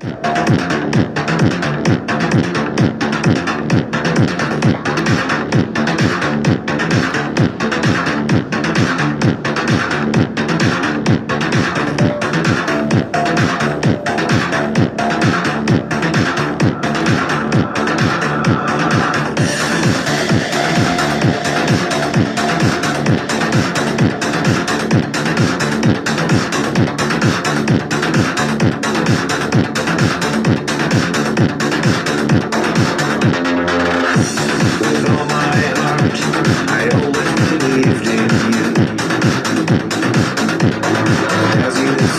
With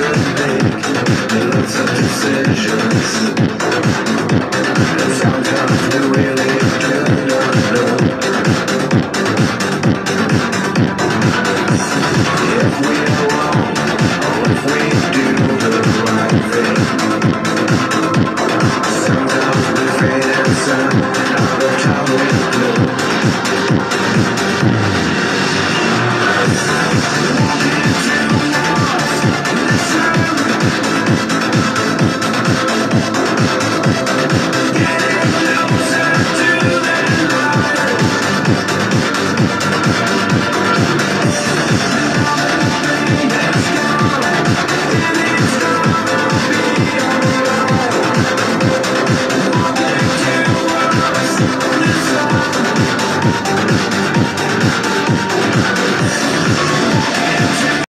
to make lots decisions.